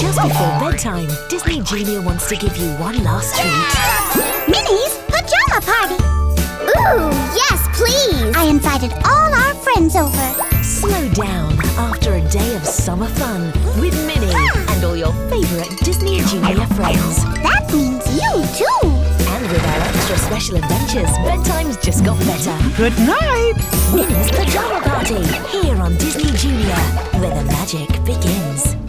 Just before bedtime, Disney Junior wants to give you one last treat. Minnie's pajama party! Ooh, yes, please! I invited all our friends over. Slow down after a day of summer fun with Minnie hmm. and all your favourite Disney Junior friends. That means you too! And with our extra special adventures, bedtime's just got better. Good night! Minnie's Pajama Party, here on Disney Junior, where the magic begins.